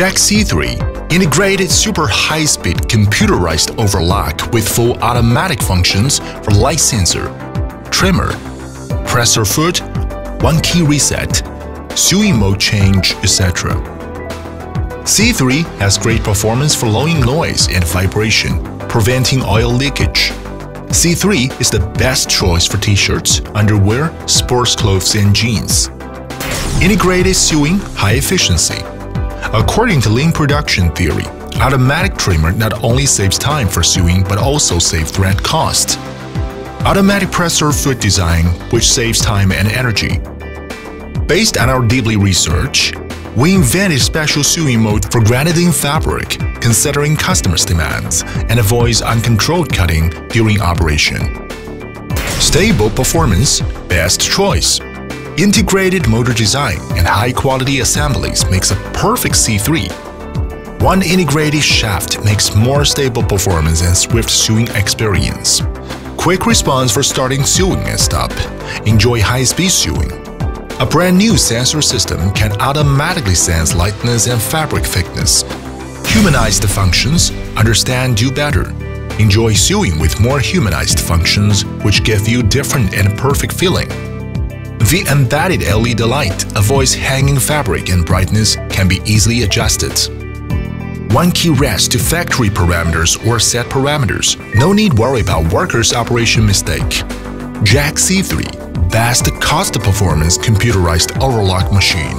Jack C3 integrated super high-speed computerized overlock with full automatic functions for light sensor, trimmer, presser foot, one-key reset, sewing mode change, etc. C3 has great performance for lowering noise and vibration, preventing oil leakage. C3 is the best choice for t-shirts, underwear, sports clothes and jeans. Integrated sewing, high efficiency. According to lean production theory, automatic trimmer not only saves time for sewing but also saves thread cost. Automatic presser foot design, which saves time and energy. Based on our deeply research, we invented special sewing mode for granulating fabric, considering customers' demands, and avoids uncontrolled cutting during operation. Stable performance, best choice. Integrated motor design and high-quality assemblies makes a perfect C3. One integrated shaft makes more stable performance and swift sewing experience. Quick response for starting sewing and stop. Enjoy high-speed sewing. A brand new sensor system can automatically sense lightness and fabric thickness. Humanize the functions, understand you better. Enjoy sewing with more humanized functions which give you different and perfect feeling. The embedded LED light avoids hanging fabric and brightness can be easily adjusted. One key rest to factory parameters or set parameters. No need worry about workers' operation mistake. Jack C3 best cost-performance computerized overlock machine.